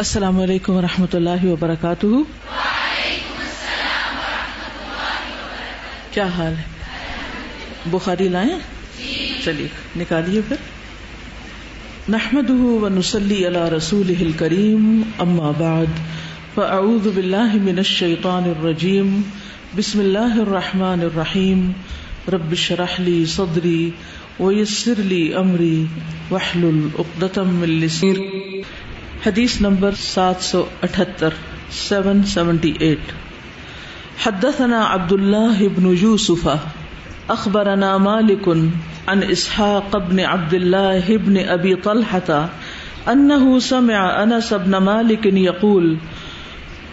अस्सलाम वालेकुम रहमतुल्लाहि व बरकातुहू क्या हाल है? बुखारी लाए? चलिए, निकालिए फिर। नहमदुहु व नुसल्ली अला रसूलिहिल करीम, अम्मा बाद। फ़अऊज़ु बिल्लाहि मिनश शैतानिर रजीम। बिस्मिल्लाहिर रहमानिर रहीम। रब्बि शरह ली सदरी व अमरी। वहलुल उक़दतम हदीस नंबर सात सौ अठहत्तर सेवन सेवेंटी एट हदथना अब्दुल्लाह इब्न यूसुफ अखबरना मालिक अन इसहाक बन अब्दुल्लाह इब्न अबी तलहता अन्नहु समिअ अनस बन मालिक यकूल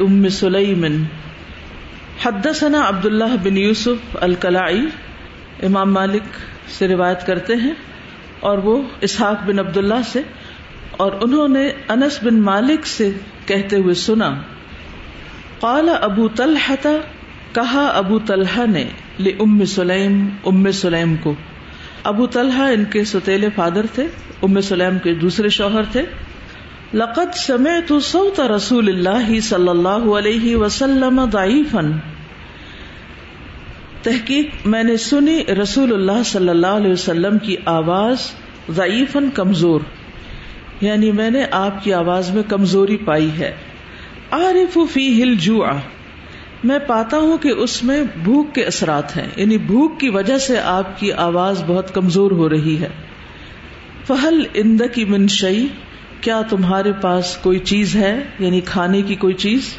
उम्म सुलैम हदसना अब्दुल्लाह बिन यूसुफ अल कलाई इमाम मालिक से रिवायत करते हैं और वो इसहाक बिन अब्दुल्लाह से और उन्होंने अनस बिन मालिक से कहते हुए सुना, काला अबू तलहता, कहा अबू तलहा ने ले उम्म सुलैम उम्म सुलैम को। अबू तलहा इनके सुतेले फादर थे, उम्म सुलैम के दूसरे शौहर थे। लक़द समय तो सऊत रसूल सल्लल्लाहु दाइफन तहकीक मैंने सुनी रसूलुल्लाह सल्लल्लाहु की आवाज़ ज़ईफन कमज़ोर। यानी मैंने आपकी आवाज़ में कमज़ोरी पाई है। आरिफ फ़ी हिल जुआ। मैं पाता हूँ कि उसमें भूख के असरात हैं। यानी भूख की वजह से आपकी आवाज़ बहुत कमज़ोर हो रही है। फहल इंद की मिनशई क्या तुम्हारे पास कोई चीज़ है? यानी खाने की कोई चीज़?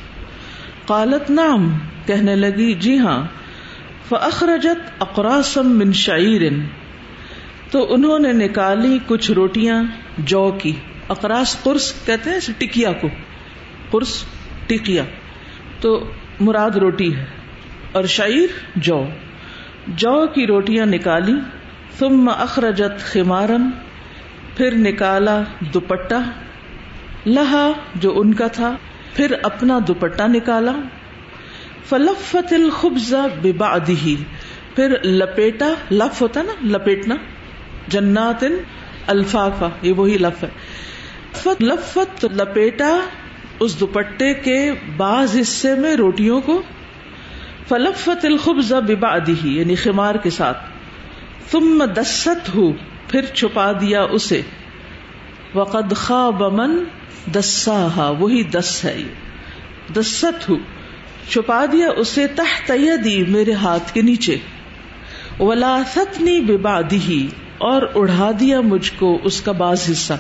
कालत नाम। कहने लगी, जी हाँ। फ़खरजत अकरासम मिन शाइरिन तो उन्होंने निकाली कुछ रोटियाँ, जौ की। अकरास कुर्स कहते हैं टिकिया को। कुर्स, टिकिया। तो मुराद रोटी है। और शाइर जौ। जौ की रोटियाँ निकाली तुम अखरजत खिमारन, फिर निकाला दुपट्टा। लहा, जो उनका था, फिर अपना दुपट्टा निकाला। फलफतिल खुब्जा बिबादी फिर लपेटा, लफ होता ना, लपेटना। जन्नातिन अल्फाफा, ये वही लफ है। लफत लफत, लपेटा उस दुपट्टे के बाज हिस्से में रोटियों को। फलफत खुब्जा बिबादी यानी खिमार के साथ। तुम दस्सत हो फिर छुपा दिया उसे। वक़द खा बमन दस्साहा, वही दस है ये। दस्सत हु छुपा दिया उसे तह तयदी मेरे हाथ के नीचे। वलासतनी बिबादी और उड़ा दिया मुझको उसका बाज हिस्सा।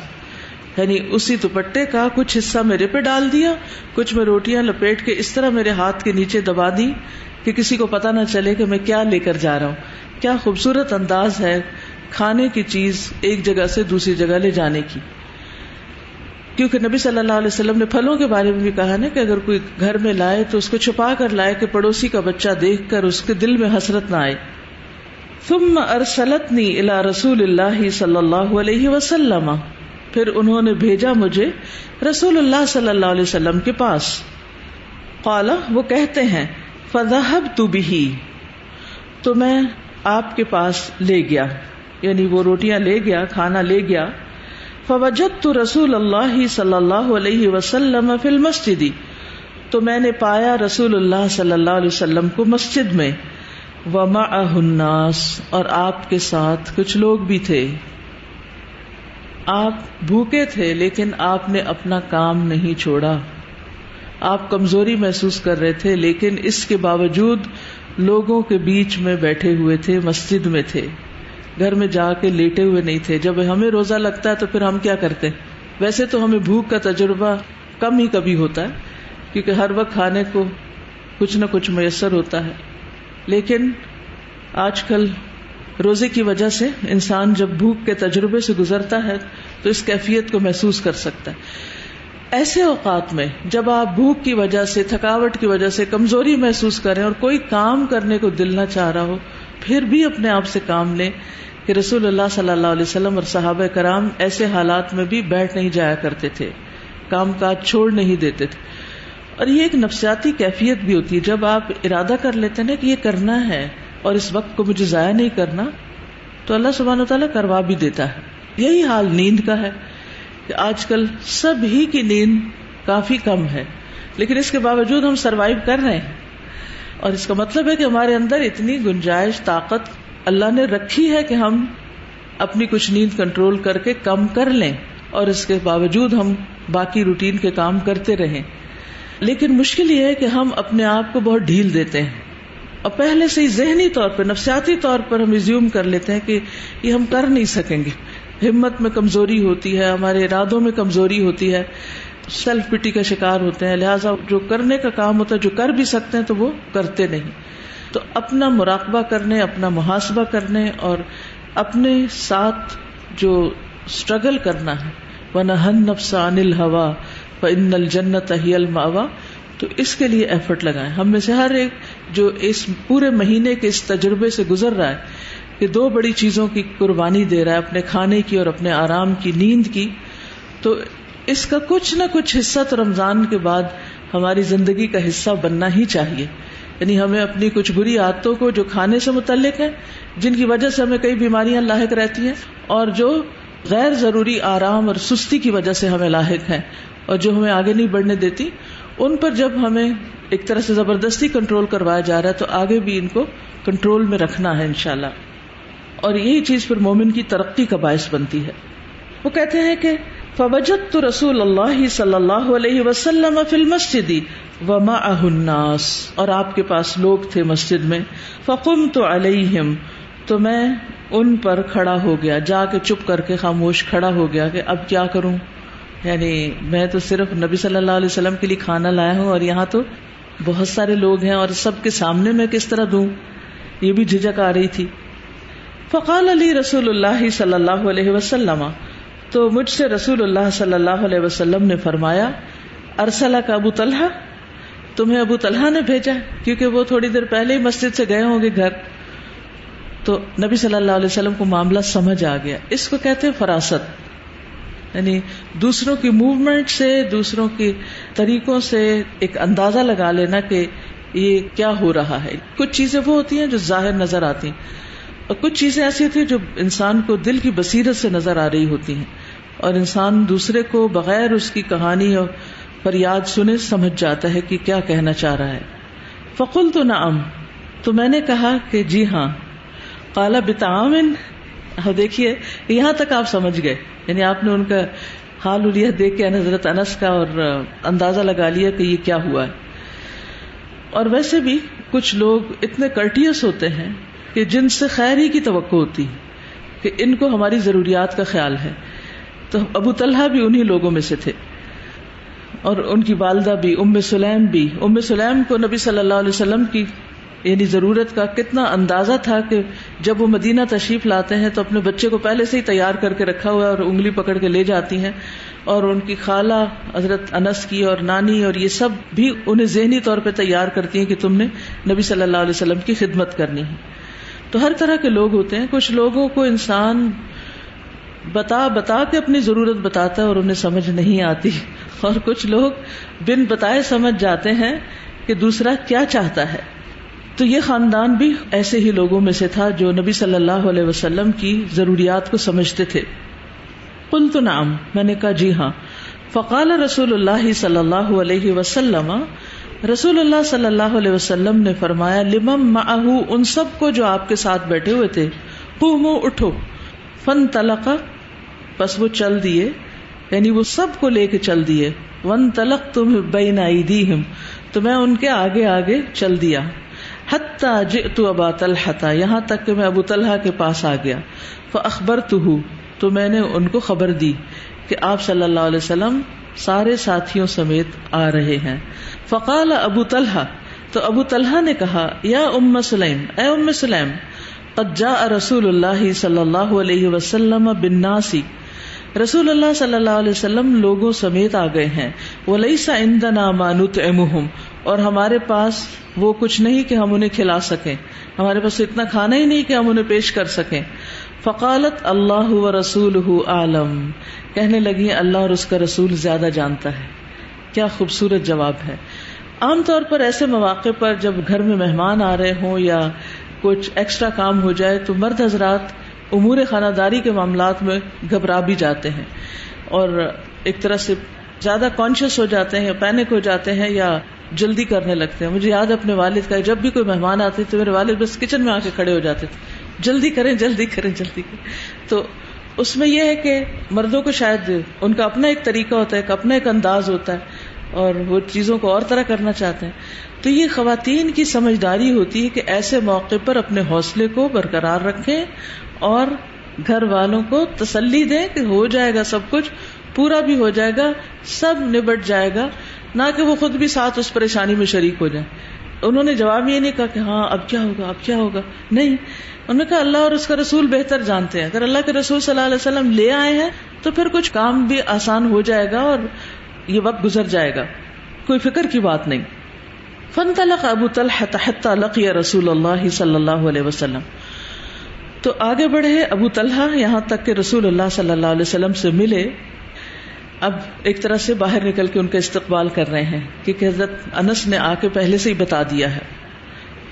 यानी उसी दुपट्टे का कुछ हिस्सा मेरे पे डाल दिया, कुछ मैं रोटियाँ लपेट के इस तरह मेरे हाथ के नीचे दबा दी कि किसी को पता ना चले कि मैं क्या लेकर जा रहा हूँ। क्या खूबसूरत अंदाज है खाने की चीज़ एक जगह से दूसरी जगह ले जाने की। क्योंकि नबी सल्लल्लाहु अलैहि वसल्लम ने फलों के बारे में भी कहा ना कि अगर कोई घर में लाए तो उसको छुपा कर लाए कि पड़ोसी का बच्चा देख कर उसके दिल में हसरत ना आए। तुम अरसलतनी इला रसूल सल्लल्लाहु अलैहि वसल्लम। फिर उन्होंने भेजा मुझे रसूलुल्लाह सल्लल्लाहु अलैहि वसल्लम के पास। काला, वो कहते हैं फजहब तु भी तो मैं आपके पास ले गया, यानी वो रोटियाँ ले गया, खाना ले गया। फवजत तो रसूल अल्लाह सल्लल्लाहु अलैहि वसल्लम फिल मस्जिदी। तो मैंने पाया रसूलुल्लाह सल्लल्लाहु अलैहि वसल्लम को मस्जिद में। वमाअहुन्नास और आपके साथ कुछ लोग भी थे। आप भूखे थे, लेकिन आपने अपना काम नहीं छोड़ा। आप कमज़ोरी महसूस कर रहे थे, लेकिन इसके बावजूद लोगों के बीच में बैठे हुए थे, मस्जिद में थे। घर में जाके लेटे हुए नहीं थे। जब हमें रोजा लगता है तो फिर हम क्या करते हैं? वैसे तो हमें भूख का तजुर्बा कम ही कभी होता है, क्योंकि हर वक्त खाने को कुछ न कुछ मैसर होता है। लेकिन आजकल रोज़े की वजह से इंसान जब भूख के तजुर्बे से गुजरता है तो इस कैफियत को महसूस कर सकता है। ऐसे औकात में, जब आप भूख की वजह से, थकावट की वजह से कमज़ोरी महसूस करें और कोई काम करने को दिल ना चाह रहा हो, फिर भी अपने आप से काम लें कि रसूलुल्लाह सल्लल्लाहु अलैहि वसल्लम और साहब कराम ऐसे हालात में भी बैठ नहीं जाया करते थे काम काज छोड़ नहीं देते थे। और ये एक नफसियाती कैफियत भी होती है, जब आप इरादा कर लेते ना कि ये करना है और इस वक्त को मुझे जाया नहीं करना तो अल्लाह सुबहान तला करवा भी देता है। यही हाल नींद का है कि आजकल सभी की नींद काफ़ी कम है, लेकिन इसके बावजूद हम सरवाइव कर रहे हैं। और इसका मतलब है कि हमारे अंदर इतनी गुंजाइश, ताकत अल्लाह ने रखी है कि हम अपनी कुछ नींद कंट्रोल करके कम कर लें, और इसके बावजूद हम बाकी रूटीन के काम करते रहें। लेकिन मुश्किल यह है कि हम अपने आप को बहुत ढील देते हैं। और पहले से ही जहनी तौर पर, नफसियाती तौर पर हम रिज्यूम कर लेते हैं कि ये हम कर नहीं सकेंगे। हिम्मत में कमज़ोरी होती है, हमारे इरादों में कमज़ोरी होती है सेल्फ पिटी का शिकार होते हैं। लिहाजा जो करने का काम होता है, जो कर भी सकते हैं तो वो करते नहीं। तो अपना मुराकबा करने, अपना मुहासबा करने और अपने साथ जो स्ट्रगल करना है वन हन नफसा अनिल हवा व इन्नल जन्नत अहियल मावा तो इसके लिए एफर्ट लगाए। हम में से हर एक जो इस पूरे महीने के इस तजुर्बे से गुजर रहा है कि दो बड़ी चीज़ों की कुर्बानी दे रहा है, अपने खाने की और अपने आराम की, नींद की। तो इसका कुछ न कुछ हिस्सा तो रमज़ान के बाद हमारी ज़िंदगी का हिस्सा बनना ही चाहिए। यानी हमें अपनी कुछ बुरी आदतों को जो खाने से मुतलिक है, जिनकी वजह से हमें कई बीमारियाँ लाक रहती हैं, और जो गैर ज़रूरी आराम और सुस्ती की वजह से हमें लाक है, और जो हमें आगे नहीं बढ़ने देती, उन पर जब हमें एक तरह से ज़बरदस्ती कंट्रोल करवाया जा रहा है तो आगे भी इनको कंट्रोल में रखना है इनशाला और यही चीज़ फिर मोमिन की तरक्की का बायस बनती है। वो कहते हैं कि फवजत तो रसूल अल्लाह वसल्लम फिल मस्जिदी वमा और आपके पास लोग थे मस्जिद में। फकुम तो अलहिम। तो मैं उन पर खड़ा हो गया, जाके चुप करके खामोश खड़ा हो गया कि अब क्या करूँ? यानी मैं तो सिर्फ़ नबी सल्लल्लाहु के लिए खाना लाया हूँ और यहाँ तो बहुत सारे लोग हैं और सबके सामने मैं किस तरह दूँ? ये भी झिझक आ रही थी। फ़काल अली रसूलुल्लाह सल्लल्लाहु तो मुझसे रसूलुल्लाह सल्लल्लाहु ने फरमाया अरसला का अबू तलहा, तुम्हें अबू तलहा ने भेजा, क्योंकि वो थोड़ी देर पहले ही मस्जिद से गए होंगे घर। तो नबी सल्लल्लाहु को मामला समझ आ गया। इसको कहते हैं फरासत। यानी दूसरों की मूवमेंट से, दूसरों के तरीकों से एक अंदाज़ा लगा लेना कि ये क्या हो रहा है। कुछ चीज़ें वो होती हैं जो ज़ाहिर नज़र आती हैं। और कुछ चीज़ें ऐसी होती हैं जो इंसान को दिल की बसीरत से नज़र आ रही होती हैं। और इंसान दूसरे को बगैर उसकी कहानी और फरियाद सुने समझ जाता है कि क्या कहना चाह रहा है। फकुल तो नाम तो मैंने कहा कि जी हाँ काला बितामिन देखिए, यहाँ तक आप समझ गए। यानी आपने उनका हाल उलिया देख के हज़रत अनस का और अंदाज़ा लगा लिया कि ये क्या हुआ है। और वैसे भी कुछ लोग इतने कर्टियस होते हैं कि जिनसे खैर ही की तो होती है, कि इनको हमारी जरूरियात का ख्याल है। तो अबू तलहा भी उन्हीं लोगों में से थे। और उनकी वालदा भी, उम्म सुलैम भी। उम्म सुलैम को नबी सल्लल्लाहु अलैहि की यानी ज़रूरत का कितना अंदाज़ा था कि जब वो मदीना तशरीफ़ लाते हैं तो अपने बच्चे को पहले से ही तैयार करके रखा हुआ है और उंगली पकड़ के ले जाती हैं। और उनकी खाला, हज़रत अनस की और नानी और ये सब भी उन्हें जहनी तौर पर तैयार करती हैं कि तुमने नबी सल्लल्लाहु अलैहि वसल्लम की खिदमत करनी है। तो हर तरह के लोग होते हैं। कुछ लोगों को इंसान बता बता के अपनी ज़रूरत बताता है और उन्हें समझ नहीं आती। और कुछ लोग बिन बताए समझ जाते हैं कि दूसरा क्या चाहता है। तो ये खानदान भी ऐसे ही लोगों में से था जो नबी सल्लल्लाहु अलैहि वसल्लम की जरूरियात को समझते थे। कुल तो नाम, मैंने कहा, जी हाँ। फ़काल रसूलुल्लाह सल्लल्लाहु अलैहि वसल्लम, रसूलुल्लाह सल्लल्लाहु अलैहि वसल्लम ने फरमाया, लिमम माहू, उन सबको जो आपके साथ बैठे हुए थे, कुमो, उठो फन तलका बस वो चल दिए, यानी वो सबको लेके चल दिए वन तलक तुम बेन आई दी तो मैं उनके आगे आगे चल दिया। हत्ता जितु अबा तलहता यहाँ तक कि मैं अबू तलहा के पास आ गया। फ अखबर तुहू तो मैंने उनको खबर दी कि आप सल्लल्लाहु अलैहि वसल्लम सारे साथियों समेत आ रहे हैं। फ़काल अबू तलहा तो अबू तलहा ने कहा, या उम्म सुलैम, ए उम्म सुलैम कज्जा रसूलुल्लाह सल्लल्लाहु अलैहि वसल्लम बिन्नासी रसूलुल्लाह सल्लल्लाहु अलैहि वसल्लम लोगों समेत आ गए हैं। वलईसा इंदना मानुत एमुहम और हमारे पास वो कुछ नहीं कि हम उन्हें खिला सकें। हमारे पास इतना खाना ही नहीं कि हम उन्हें पेश कर सकें। फ़कालत अल्लाह व रसूल आलम। कहने लगी, अल्लाह और उसका रसूल ज़्यादा जानता है। क्या खूबसूरत जवाब है। आमतौर पर ऐसे मौके पर जब घर में मेहमान आ रहे हों या कुछ एक्स्ट्रा काम हो जाए तो मर्द हजरात उमूर खानादारी के मामला में घबरा भी जाते हैं और एक तरह से ज़्यादा कॉन्शियस हो जाते हैं पैनिक हो जाते हैं या जल्दी करने लगते हैं। मुझे याद है अपने वालिद का, जब भी कोई मेहमान आते तो मेरे वालिद बस किचन में आके खड़े हो जाते थे। जल्दी करें जल्दी करें जल्दी करें। तो उसमें यह है कि मर्दों को शायद उनका अपना एक तरीका होता है अपना एक अंदाज होता है और वो चीज़ों को और तरह करना चाहते हैं। तो ये खातन की समझदारी होती है कि ऐसे मौके पर अपने हौसले को बरकरार रखें और घर वालों को तसल्ली दें कि हो जाएगा सब कुछ, पूरा भी हो जाएगा, सब निबट जाएगा, ना कि वो खुद भी साथ उस परेशानी में शरीक हो जाए। उन्होंने जवाब ये नहीं कहा कि हाँ अब क्या होगा, अब क्या होगा? नहीं। उन्होंने कहा, अल्लाह और उसका रसूल बेहतर जानते हैं। अगर अल्लाह के रसूल सल्लल्लाहु अलैहि वसल्लम ले आए हैं तो फिर कुछ काम भी आसान हो जाएगा और ये वक्त गुजर जाएगा। कोई फ़िक्र की बात नहीं। फन तलक अबू तलक या रसूल अल्लाह सल्लल्लाहु तो आगे बढ़े अबू तलहा, यहाँ तक के रसूल सल्लल्लाहु अलैहि वसल्लम से मिले। अब एक तरह से बाहर निकल के उनका इस्तकबाल कर रहे हैं क्योंकि हज़रत अनस ने आके पहले से ही बता दिया है।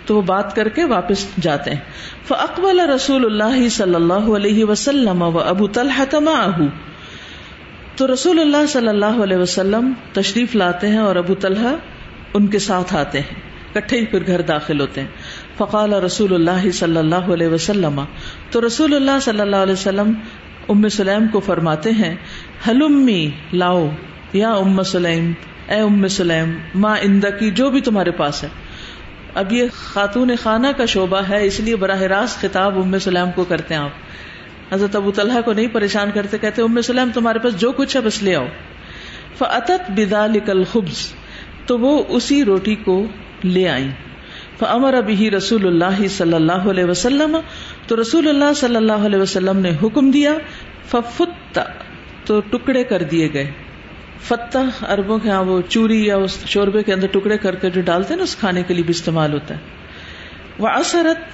तो वो बात करके वापस जाते हैं। फ़अकबल रसूल सल्लल्लाहु अलैहि वसल्लम व अबू तलहा तमाहू। तो रसूलुल्लाह सल्लल्लाहु अलैहि वसल्लम तशरीफ़ लाते हैं और अबू तलहा उनके साथ आते हैं। इकट्ठे ही फिर घर दाखिल होते हैं। फ़काल रसूलुल्लाह सल्लल्लाहु अलैहि वसल्लम तो रसूलुल्लाह सल्लल्लाहु अलैहि वसल्लम उम्म सुलैम को फरमाते हैं हलुम्मी लाओ या उम्म सुलैम ए उम्म सुलैम माँ इंदा की जो भी तुम्हारे पास है अब ये खातून खाना का शोबा है इसलिए बराह रास्त खिताब उम्म सुलैम को करते हैं आप हज़रत अबू तलहा को नहीं परेशान करते कहते उम्म सलम तुम्हारे पास जो कुछ है बस ले आओ फ़अतत बिदालिकल खुब्स तो वो उसी रोटी को ले आई फ़अमर अबी रसूलुल्लाह सल्लल्लाहु अलैहि वसल्लम तो रसूलुल्लाह सल्लल्लाहु अलैहि वसल्लम ने हुक्म दिया फफुत्ता तो टुकड़े कर दिए गए फत्ता अरबों के यहाँ वो चूरी या उस शोरबे के अंदर टुकड़े करके जो डालते हैं ना उस खाने के लिए भी इस्तेमाल होता है वह असरत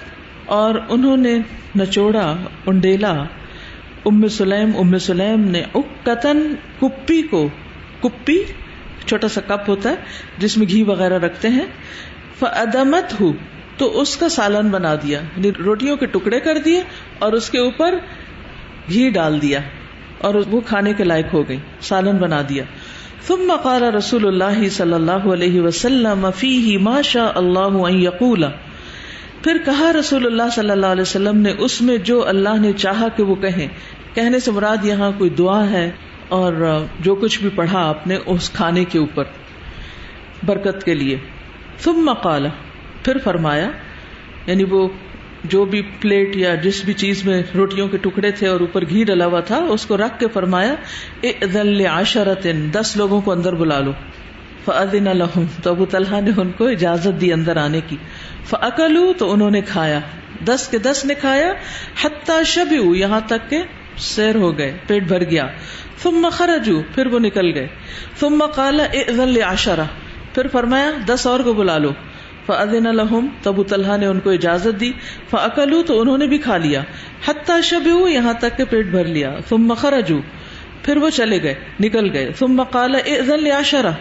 और उन्होंने नचोड़ा उंडेला उम्म सुलैम उम्म सुलैम ने उक्कतन कुप्पी को कुप्पी छोटा सा कप होता है जिसमें घी वगैरह रखते हैं फदमत हु तो उसका सालन बना दिया। रोटियों के टुकड़े कर दिए और उसके ऊपर घी डाल दिया और वो खाने के लायक हो गई, सालन बना दिया। तुम मकाल रसूल सल्लल्लाहु फ़ी माशा अल्लाह यकूला। फिर कहा रसूलुल्लाह सल्लल्लाहु अलैहि वसल्लम ने उसमें जो अल्लाह ने चाहा कि वो कहें। कहने से मुराद यहाँ कोई दुआ है और जो कुछ भी पढ़ा आपने उस खाने के ऊपर, बरकत के लिए। तुम मकाला फिर फरमाया यानी वो जो भी प्लेट या जिस भी चीज़ में रोटियों के टुकड़े थे और ऊपर घी डला हुआ था उसको रख के फरमाया ए आशरतिन दस लोगों को अंदर बुला लो लहुम तो अबू तलहा ने उनको इजाज़त दी अंदर आने की फ़अकलू तो उन्होंने खाया दस के दस ने खाया हत्ता शबू यहाँ तक के सैर हो गए पेट भर गया तुम खरजू फिर वो निकल गए तुम काला ए आशरा फिर फरमाया, दस और को बुला लो। फ़अदिन लहुम, तबू तलहा ने उनको इजाज़त दी। फ़अकलू तो उन्होंने भी खा लिया। हत्ता शबू यहाँ तक के पेट भर लिया। तुम खरजू, फिर वो चले गए, निकल गए। तुम काला ए आशरा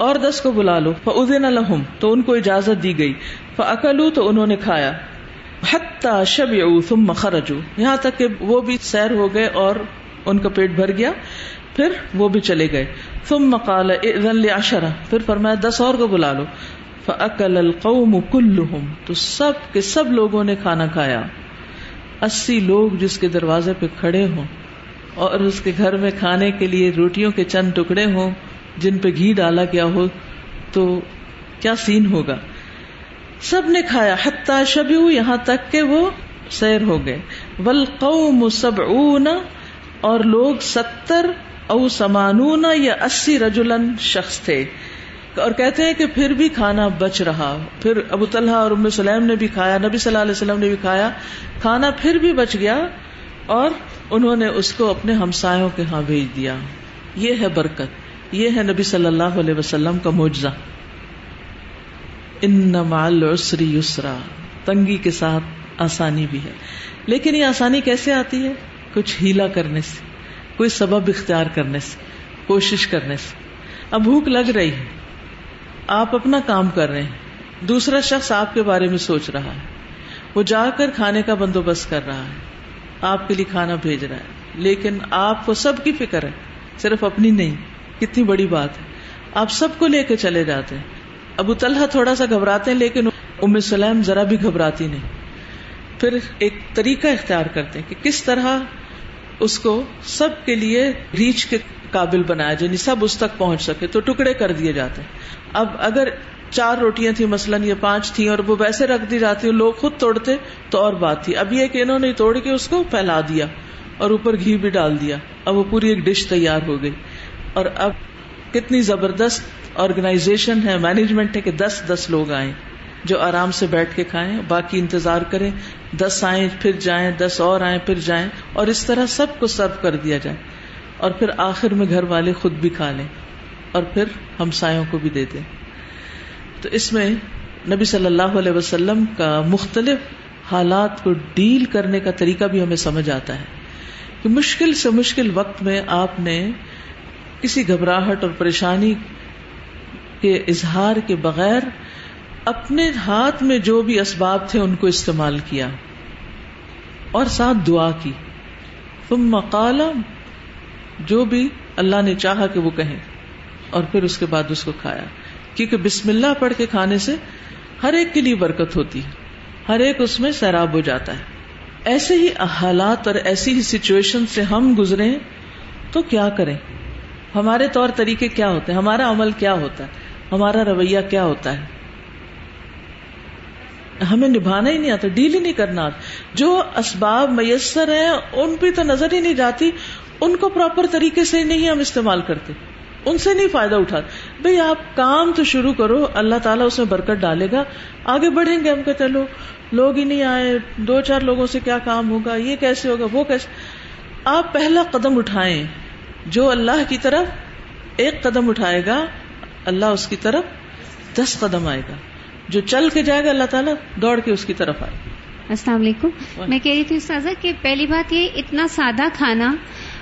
और दस को बुला लो। फ़ुदिन लहुम तो उनको इजाज़त दी गई। फ़अकलू तो उन्होंने खाया। हत्ता शब तुम खरजू, यहाँ तक कि वो भी सैर हो गए और उनका पेट भर गया। फिर वो भी चले गए। तुम मकाल आशरा फिर फरमाया, दस और को बुला लो। फ़अकल कौम कुल्लुहुम। तो सब के सब लोगों ने खाना खाया। अस्सी लोग जिसके दरवाजे पे खड़े हों और उसके घर में खाने के लिए रोटियों के चंद टुकड़े हों, जिन पे घी डाला गया हो तो क्या सीन होगा? सबने खाया। हत्ता शबू यहाँ तक के वो सैर हो गए। वल कौम सब और लोग सत्तर औ समानून या अस्सी रजुलन शख्स थे। और कहते हैं कि फिर भी खाना बच रहा। फिर अबू तलहा और उम्म सलैम ने भी खाया, नबी सल्लल्लाहु अलैहि वसल्लम ने भी खाया। खाना फिर भी बच गया और उन्होंने उसको अपने हमसायों के यहाँ भेज दिया। ये है बरकत। ये है नबी सल्लल्लाहु अलैहि वसल्लम का मुआवजा। इन उसरी युसरा। तंगी के साथ आसानी भी है। लेकिन ये आसानी कैसे आती है? कुछ हीला करने से। कोई सबब इख्तियार करने से, कोशिश करने से। अब भूख लग रही है। आप अपना काम कर रहे हैं। दूसरा शख्स आपके बारे में सोच रहा है। वो जाकर खाने का बंदोबस्त कर रहा है। आपके लिए खाना भेज रहा है। लेकिन आपको सबकी फ़िक्र है। सिर्फ़ अपनी नहीं, कितनी बड़ी बात है। आप सबको लेके चले जाते हैं। अबू तलहा थोड़ा सा घबराते हैं, लेकिन उम सलैम जरा भी घबराती नहीं। फिर एक तरीका इख्तियार करते हैं कि किस तरह उसको सबके लिए रीच के काबिल बनाया जाए सब उस तक पहुँच सके तो टुकड़े कर दिए जाते अब अगर चार रोटियाँ थी, मसलन ये पाँच थी, और वो वैसे रख दी जाती है, लोग खुद तोड़ते तो और बात थी। अब ये कि इन्होंने तोड़ के उसको फैला दिया, और ऊपर घी भी डाल दिया। अब वो पूरी एक डिश तैयार हो गई। और अब कितनी ज़बरदस्त ऑर्गेनाइजेशन है, मैनेजमेंट है कि दस दस लोग आए। जो आराम से बैठ के खाएँ, बाकी इंतज़ार करें, दस आए, फिर जाएँ, दस और आए, फिर जाएँ, और इस तरह सबको सर्व कर दिया जाए। और फिर आखिर में घर वाले खुद भी खा लें, और फिर हमसायों को भी दे दें। तो इसमें नबी सल्लल्लाहु अलैहि वसल्लम का मुख्तलिफ़ हालात को डील करने का तरीका भी हमें समझ आता है कि मुश्किल से मुश्किल वक्त में आपने किसी घबराहट और परेशानी के इजहार के बगैर अपने हाथ में जो भी इसबाब थे, उनको इस्तेमाल किया और साथ दुआ की। तुम मकाला जो भी अल्लाह ने चाहा कि वो कहें और फिर उसके बाद उसको खाया। क्योंकि बिस्मिल्लाह पढ़ के खाने से हर एक के लिए बरकत होती है। हर एक उसमें सैराब हो जाता है। ऐसे ही हालात और ऐसी ही सिचुएशन से हम गुजरे तो क्या करें? हमारे तौर तरीके क्या होते हैं? हमारा अमल क्या होता है? हमारा रवैया क्या होता है? हमें निभाना ही नहीं आता डील ही नहीं करना आता। जो इसबाब मैसर है, उन पर तो नज़र ही नहीं जाती, उनको प्रॉपर तरीके से नहीं हम इस्तेमाल करते, उनसे नहीं फ़ायदा उठा भाई आप काम तो शुरू करो, अल्लाह ताला उसमें बरकत डालेगा, आगे बढ़ेंगे, हम कहते लो, लोग ही नहीं आए, दो चार लोगों से क्या काम होगा, ये कैसे होगा, वो कैसे? आप पहला कदम उठाएँ, जो अल्लाह की तरफ़ एक कदम उठाएगा, अल्लाह उसकी तरफ़ दस कदम आएगा। जो चल के जाएगा अल्लाह ताला दौड़ के उसकी तरफ़ आएगा अस्सलाम मैं कह रही थी उस्ताजा कि पहली बात ये इतना सादा खाना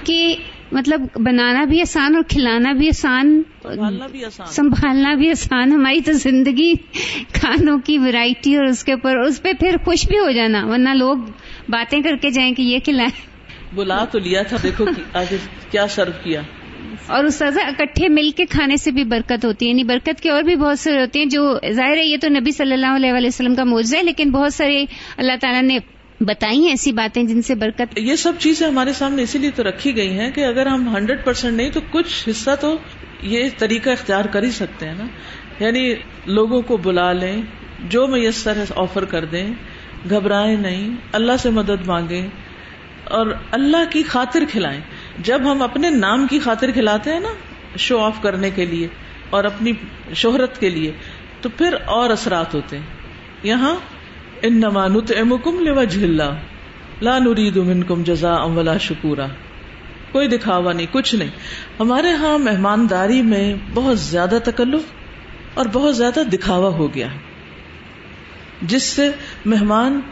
कि मतलब बनाना भी आसान और खिलाना भी आसान संभालना भी आसान। संभालना भी आसान हमारी तो ज़िंदगी खानों की वैरायटी और उसके ऊपर उस पर फिर खुश भी हो जाना वरना लोग बातें करके जाएँ कि ये खिलाए। बुला तो लिया था देखो आगे क्या सर्व किया। और उस सजा इकट्ठे मिलके खाने से भी बरकत होती है। यानी बरकत के और भी बहुत सारे होते हैं जो ज़ाहिर है ये तो नबी सल्लल्लाहु अलैहि वसल्लम का मौजा है, लेकिन बहुत सारे अल्लाह ताला ने बताई हैं ऐसी बातें जिनसे बरकत ये सब चीज़ें हमारे सामने इसीलिए तो रखी गई हैं कि अगर हम हंड्रेड परसेंट नहीं तो कुछ हिस्सा तो ये तरीका इख्तियार कर ही सकते हैं ना। यानी लोगों को बुला लें, जो मैसर है, ऑफ़र कर दें, घबराएँ नहीं, अल्लाह से मदद मांगे और अल्लाह की खातिर खिलाएँ। जब हम अपने नाम की खातिर खिलाते हैं ना शो ऑफ़ करने के लिए और अपनी शोहरत के लिए तो फिर और असरात होते हैं। यहाँ इन नमानुत एमुकुम लिवजहिल्ला, ला नुरीद मिनकुम जजा अमला शुकूरा। कोई दिखावा नहीं, कुछ नहीं। हमारे यहाँ मेहमानदारी में बहुत ज़्यादा तकल्लुफ और बहुत ज़्यादा दिखावा हो गया जिससे मेहमान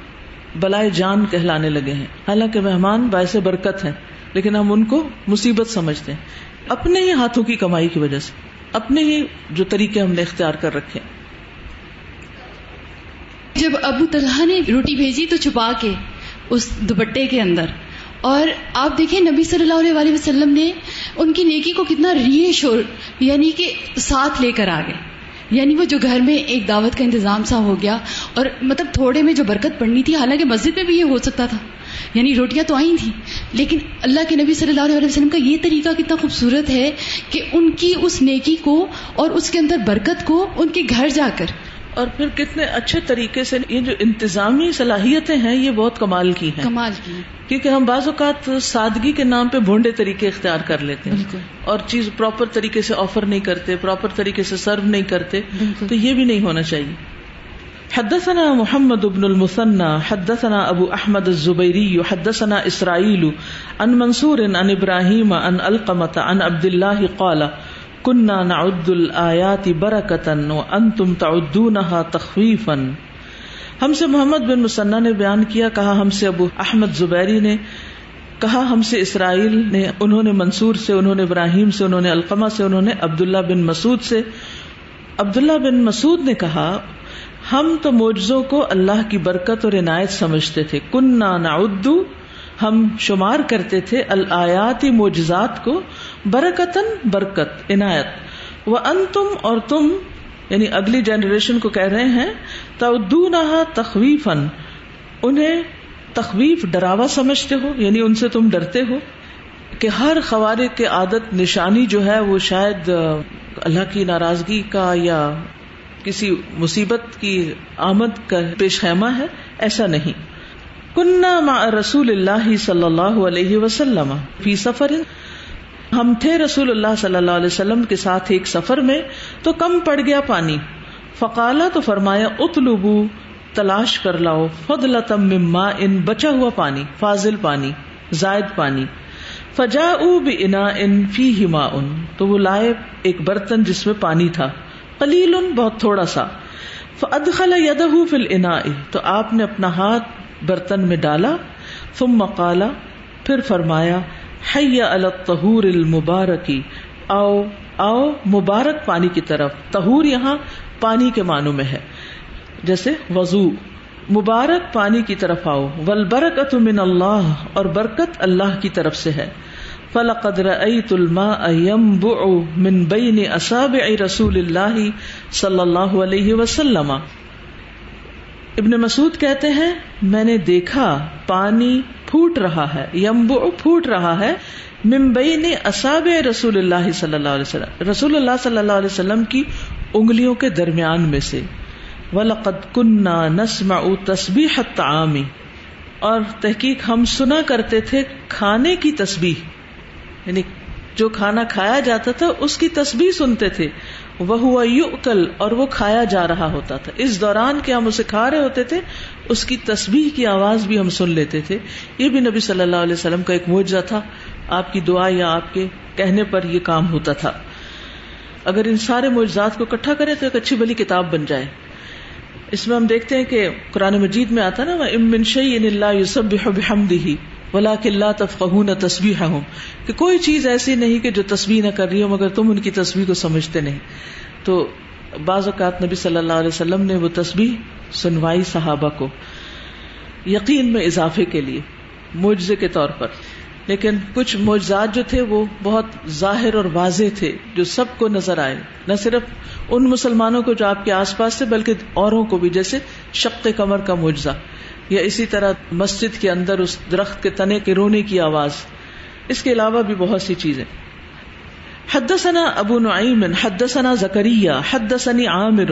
बलाए जान कहलाने लगे हैं। हालाँकि मेहमान बायस बरकत हैं लेकिन हम उनको मुसीबत समझते हैं। अपने ही हाथों की कमाई की वजह से, अपने ही जो तरीके हमने इख्तियार कर रखे जब अबू तलहा ने रोटी भेजी तो छुपा के उस दुपट्टे के अंदर। और आप देखिए नबी सल्लल्लाहु अलैहि वसल्लम ने उनकी नेकी को कितना रीएश्योर, यानी कि साथ लेकर आ गए। यानी वो जो घर में एक दावत का इंतज़ाम सा हो गया, और मतलब थोड़े में जो बरकत पड़नी थी, हालाँकि मस्जिद में भी ये हो सकता था। यानी रोटियाँ तो आई थी लेकिन अल्लाह के नबी सल्लल्लाहु अलैहि वसल्लम का ये तरीका कितना खूबसूरत है कि उनकी उस नेकी को और उसके अंदर बरकत को उनके घर जाकर। और फिर कितने अच्छे तरीके से ये जो इंतजामी सलाहियतें हैं ये बहुत कमाल की हैं। कमाल की। क्योंकि हम बाज़ात सादगी के नाम पे भोंडे तरीके इख्तियार कर लेते हैं। और चीज़ प्रॉपर तरीके से ऑफ़र नहीं करते प्रॉपर तरीके से सर्व नहीं करते तो ये भी नहीं होना चाहिए। हदसना मोहम्मद उबनुलमुसन्ना हदसना अबू अहमद जुबैरी हदसना इसराइल अन मंसूर अन इब्राहिम अन अलकमत अन अब्दुल्ला कौला कुन्ना नाउद्दुल आयाति बरकतन व अंतुम ताउद्दूनहा तखवीफन हमसे मोहम्मद बिन मुसन्ना ने बयान किया, कहा हमसे अबू अहमद जुबैरी ने, कहा हमसे इसराइल ने, उन्होंने मंसूर से, उन्होंने इब्राहिम से, उन्होंने अलकमा से, उन्होंने अब्दुल्ला बिन मसूद से। अब्दुल्ला बिन मसूद ने कहा हम तो मोजों को अल्लाह की बरकत और इनायत समझते थे। कुन्ना नाउद्दू, हम शुमार करते थे अल आयाती मोजात को, बरकतन बरकत, इनायत। व अन तुम और तुम, यानी अगली जनरेशन को कह रहे हैं तवदू नहा तखवीफन, उन्हें तखवीफ डरावा समझते हो, यानी उनसे तुम डरते हो कि हर खवारे के आदत निशानी जो है वो शायद अल्लाह की नाराज़गी का या किसी मुसीबत की आमद का पेश खैमा है, ऐसा नहीं। कुन्ना रसूल सल्लल्लाहु फ़ी सफ़र हम थे रसूल सल्लल्लाहु के साथ एक सफ़र में तो कम पड़ गया पानी। फकाला तो फरमाया, उतलुबू, तलाश कर लाओ। फदलतम मिम्मा इन, बचा हुआ पानी, फाजिल पानी, जायद पानी। फजाऊ भी इना इन फ़ी हिमा उन। तो वो लाए एक बर्तन जिसमें पानी था। कलील बहुत थोड़ा सा। अदखल यदहू फिल इना तो आपने अपना हाथ बर्तन में डाला तुम मकाला फिर फरमाया हैया अल तहूर मुबारकी, आओ आओ, मुबारक पानी की तरफ़, तहूर यहाँ पानी के मानों में है। जैसे, वज़ू, मुबारक पानी की तरफ़ आओ, वल बरकत मिन अल्लाह, और बरकत अल्लाह की तरफ़ से है। फलकद मिन बैन असाब रसूल सल्लल्लाहु अलैहि वसल्लम इब्न मसूद कहते हैं मैंने देखा पानी फूट रहा है यम्बु फूट रहा है मिम्बई ने असाब रसूल सल्लल्लाहु रसूल सल्लल्लाहु की उंगलियों के दरमियान में से वलकद कुन्ना नस्मा तस्बीह तामी और तहकीक हम सुना करते थे खाने की तस्बीह यानी जो खाना खाया जाता था, उसकी तस्बीह सुनते थे। वह हुआ युकल और वो खाया जा रहा होता था। इस दौरान के हम उसे खा रहे होते थे, उसकी तस्बीह की आवाज़ भी हम सुन लेते थे। ये भी नबी सल्लल्लाहु अलैहि वसल्लम का एक मुआवजा था। आपकी दुआ या आपके कहने पर यह काम होता था। अगर इन सारे मुआजात को इकट्ठा करें तो एक अच्छी भली किताब बन जाए। इसमें हम देखते हैं कि कुरान मजीद में आता ना इमिन शईसबहमदी वला किल्ला तफकहू न तस्वीर हूँ कि कोई चीज़ ऐसी नहीं कि जो तस्वीर न कर रही हो, मगर तुम उनकी तस्वीर को समझते नहीं। तो बाज़ात नबी सल्लल्लाहु अलैहि वसल्लम ने वो तस्वीर सुनवाई सहाबा को, यकीन में इजाफे के लिए, मुआवजे के तौर पर। लेकिन कुछ मुआजात जो थे, वो बहुत ज़ाहिर और वाजे थे, जो सबको नज़र आए। न सिर्फ़ उन मुसलमानों को जो आपके आसपास थे, बल्कि औरों को भी, जैसे शक् कमर का मुआवजा। या इसी तरह मस्जिद के अंदर उस दरख्त के तने के रोने की आवाज इसके अलावा भी बहुत सी चीजें हदसना अबू नुआईम हदसना जकरिया हदसनी आमिर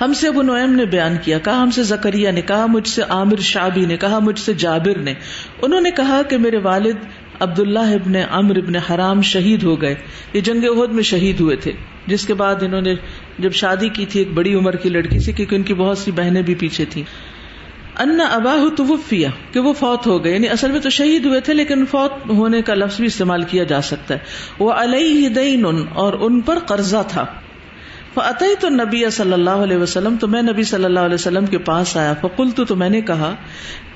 हमसे अबू नोएम ने बयान किया, कहा, हमसे जकरिया ने कहा, मुझसे आमिर शाबी ने कहा, मुझसे जाबिर ने। उन्होंने कहा कि मेरे वालिद अब्दुल्ला इब्न अमर इब्न हराम शहीद हो गए। ये जंग उहद में शहीद हुए थे, जिसके बाद इन्होंने जब शादी की थी एक बड़ी उम्र की लड़की से, क्योंकि उनकी बहुत सी बहनें भी पीछे थी। अन्ना अबाहु तुवफिया, कि वो फौत हो गए। यानी असल में तो शहीद हुए थे, लेकिन फौत होने का लफ्ज भी इस्तेमाल किया जा सकता है। वो अलई दईन और उन पर कर्जा था। अतई तो नबी सल्लल्लाहु अलैहि वसल्लम तो मैं नबी सल्लल्लाहु अलैहि वसल्लम के पास आया। फकुल तो मैंने कहा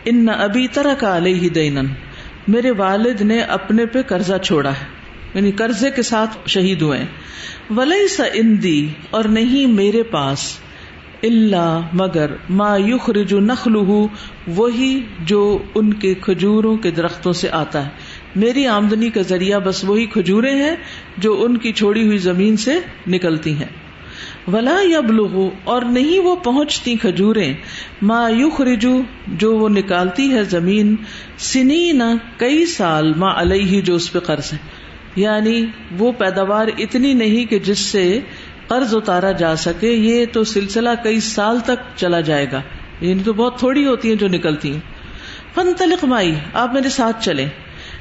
इन अबी तरह का अलई दईनन मेरे वालिद ने अपने पे कर्जा छोड़ा है। यानी कर्जे के साथ शहीद हुए वलई स इंदी, और नहीं मेरे पास, इल्ला मगर मा युखरिजु नखलुहु, वही जो उनके खजूरों के दरख्तों से आता है। मेरी आमदनी का ज़रिया बस वही खजूरें हैं, जो उनकी छोड़ी हुई ज़मीन से निकलती हैं। वला यबलुहु और नहीं वो पहुँचती खजूरें। मा युखरिजु, जो वो निकालती है ज़मीन सिनी न कई साल, मा अलही, जो उस पर कर्ज है। यानी वो पैदावार इतनी नहीं कि जिससे कर्ज उतारा जा सके, ये तो सिलसिला कई साल तक चला जाएगा। यानी तो बहुत थोड़ी होती है जो निकलती है। फन तलिक माई, आप मेरे साथ चले।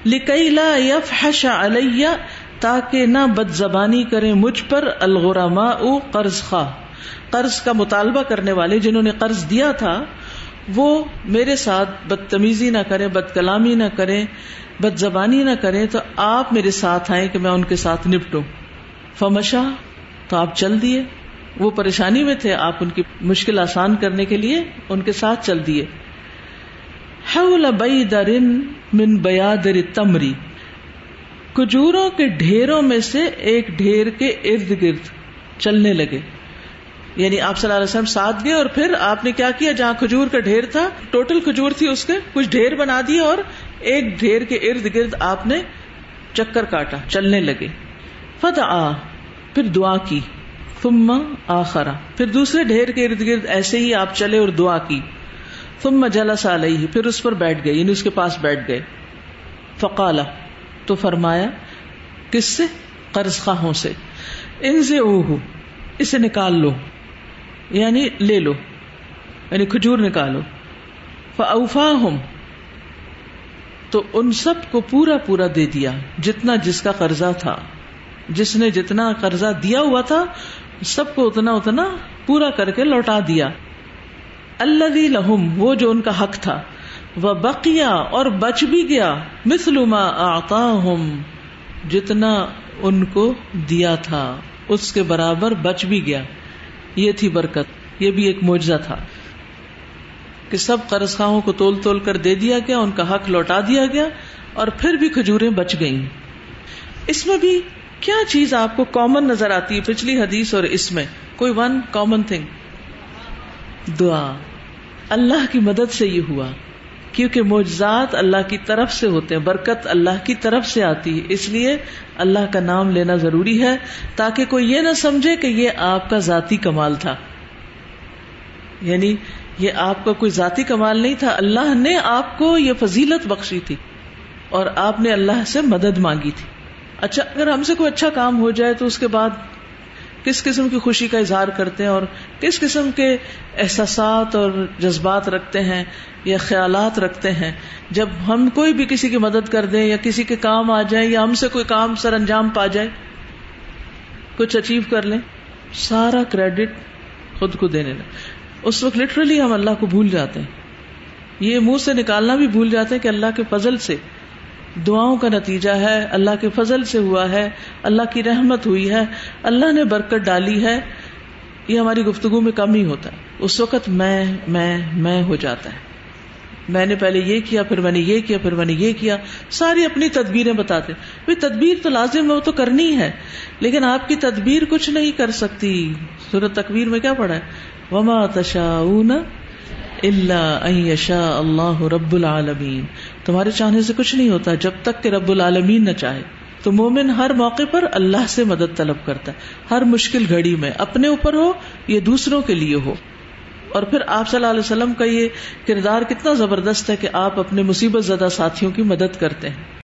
लिकई ला यफ अलैया ताकि ना बदजबानी करें मुझ पर अलगुरामा कर्ज खा। कर्ज का मुतालबा करने वाले जिन्होंने कर्ज दिया था, वो मेरे साथ बदतमीजी ना करें, बदकलामी ना करें, बदजबानी ना करें तो आप मेरे साथ आए कि मैं उनके साथ निपटू। फमशा तो आप चल दिए। वो परेशानी में थे, आप उनकी मुश्किल आसान करने के लिए उनके साथ चल दिए। दरिन मिन बयादर तमरी। खजूरों के ढेरों में से एक ढेर के इर्द गिर्द चलने लगे। यानी आप सल्लल्लाहु साथ गए और फिर आपने क्या किया? जहाँ खजूर का ढेर था, टोटल खजूर थी उसके, कुछ ढेर बना दिए और एक ढेर के इर्द गिर्द आपने चक्कर काटा, चलने लगे। फत आ फिर दुआ की। तुम आखरा, फिर दूसरे ढेर के इर्द गिर्द ऐसे ही आप चले और दुआ की। तुम जलस ही फिर उस पर बैठ गए, यानी उसके पास बैठ गए। फकाला तो फरमाया, किससे? कर्ज खाहों से। इनसे ओह इसे निकाल लो। यानी ले लो। यानी खजूर निकालो। फऊफा हम तो उन सबको पूरा पूरा दे दिया, जितना जिसका कर्जा था। जिसने जितना कर्जा दिया हुआ था, सबको उतना उतना पूरा करके लौटा दिया। अल्लदी लहुम, वो जो उनका हक था। वह बकिया और बच भी गया। मिसलुमा आता हम जितना उनको दिया था, उसके बराबर बच भी गया। ये थी बरकत। ये भी एक मुआवजा था कि सब कर्जखाओं को तोल तोल कर दे दिया गया, उनका हक लौटा दिया गया और फिर भी खजूरें बच गईं। इसमें भी क्या चीज़ आपको कॉमन नज़र आती है पिछली हदीस और इसमें? कोई वन कॉमन थिंग दुआ। अल्लाह की मदद से ये हुआ। क्योंकि मोजात अल्लाह की तरफ़ से होते हैं, बरकत अल्लाह की तरफ़ से आती है। इसलिए अल्लाह का नाम लेना ज़रूरी है, ताकि कोई ये ना समझे कि ये आपका जाती कमाल था। यानी ये आपका कोई जाती कमाल नहीं था, अल्लाह ने आपको ये फजीलत बख्शी थी और आपने अल्लाह से मदद मांगी थी। अच्छा अगर हमसे कोई अच्छा काम हो जाए तो उसके बाद किस किस्म की खुशी का इजहार करते हैं और किस किस्म के एहसास और जज्बात रखते हैं या ख्यालात रखते हैं। जब हम कोई भी किसी की मदद कर दें या किसी के काम आ जाए या हमसे कोई काम सर अंजाम पा जाए, कुछ अचीव कर लें, सारा क्रेडिट खुद को देने लगे। उस वक्त लिटरली हम अल्लाह को भूल जाते हैं। ये मुँह से निकालना भी भूल जाते हैं कि अल्लाह के फजल से दुआओं का नतीजा है, अल्लाह के फजल से हुआ है, अल्लाह की रहमत हुई है, अल्लाह ने बरकत डाली है। ये हमारी गुफ्तगु में कम ही होता है। उस वक्त मैं मैं मैं हो जाता है। मैंने पहले ये किया, फिर मैंने ये किया, फिर मैंने ये किया। सारी अपनी तदबीरें बताते। भाई, तदबीर तो लाजिम है, वो तो करनी है। लेकिन आपकी तदबीर कुछ नहीं कर सकती। सूरत तकबीर में क्या पढ़ा है? वमा तशाऊन इल्ला अल्लाह रब्बुल आलमीन। तुम्हारे चाहने से कुछ नहीं होता, जब तक कि रब्बुल आलमीन न चाहे। तो मोमिन हर मौके पर अल्लाह से मदद तलब करता है। हर मुश्किल घड़ी में अपने ऊपर हो, ये दूसरों के लिए हो। और फिर आप सल्लल्लाहु अलैहि वसल्लम का ये किरदार कितना ज़बरदस्त है कि आप अपने मुसीबत जदा साथियों की मदद करते हैं।